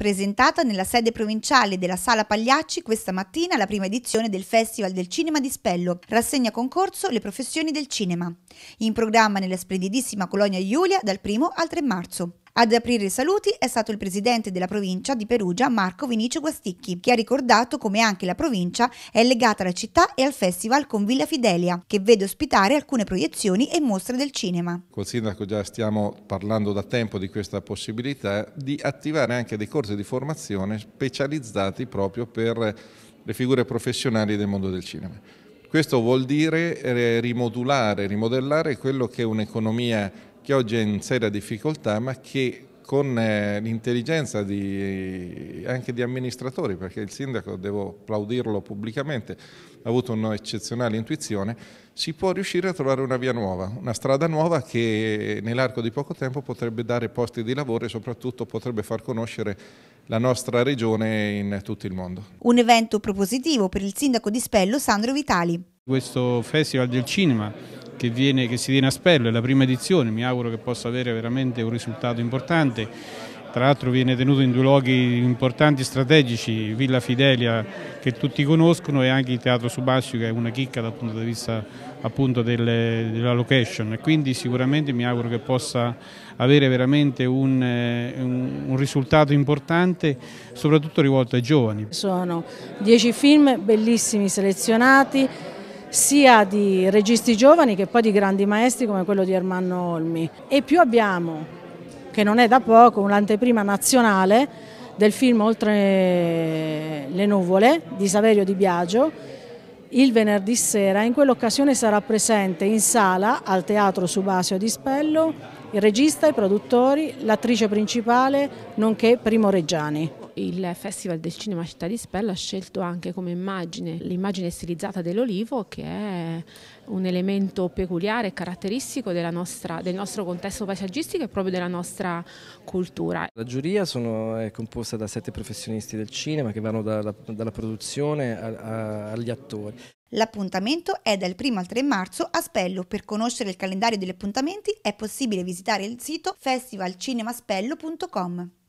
Presentata nella sede provinciale della Sala Pagliacci questa mattina la prima edizione del Festival del Cinema di Spello, rassegna concorso Le professioni del cinema, in programma nella splendidissima colonia Giulia dal 1 al 3 marzo. Ad aprire i saluti è stato il presidente della provincia di Perugia, Marco Vinicio Guasticchi, che ha ricordato come anche la provincia è legata alla città e al festival con Villa Fidelia, che vede ospitare alcune proiezioni e mostre del cinema. Col sindaco già stiamo parlando da tempo di questa possibilità di attivare anche dei corsi di formazione specializzati proprio per le figure professionali del mondo del cinema. Questo vuol dire eh, rimodulare, rimodellare quello che è un'economia che oggi è in seria difficoltà ma che con eh, l'intelligenza anche di amministratori, perché il sindaco, devo applaudirlo pubblicamente, ha avuto un'eccezionale intuizione, si può riuscire a trovare una via nuova, una strada nuova che nell'arco di poco tempo potrebbe dare posti di lavoro e soprattutto potrebbe far conoscere la nostra regione in tutto il mondo. Un evento propositivo per il sindaco di Spello, Sandro Vitali. Questo Festival del Cinema che, viene, che si tiene a Spello, è la prima edizione, mi auguro che possa avere veramente un risultato importante. Tra l'altro viene tenuto in due luoghi importanti strategici, Villa Fidelia che tutti conoscono e anche il Teatro Subascio che è una chicca dal punto di vista appunto delle, della location e quindi sicuramente mi auguro che possa avere veramente un, un, un risultato importante soprattutto rivolto ai giovani. Sono dieci film bellissimi selezionati sia di registi giovani che poi di grandi maestri come quello di Ermanno Olmi. E più abbiamo, che non è da poco, un'anteprima nazionale del film Oltre le nuvole di Saverio Di Biagio, il venerdì sera. In quell'occasione sarà presente in sala al Teatro Subasio di Spello il regista, i produttori, l'attrice principale, nonché Primo Reggiani. Il Festival del Cinema Città di Spello ha scelto anche come immagine l'immagine stilizzata dell'olivo che è un elemento peculiare e caratteristico nostra, del nostro contesto paesaggistico e proprio della nostra cultura. La giuria sono, è composta da sette professionisti del cinema che vanno dalla, dalla produzione a, a, agli attori. L'appuntamento è dal 1 al 3 marzo a Spello. Per conoscere il calendario degli appuntamenti è possibile visitare il sito festivalcinemaspello.com.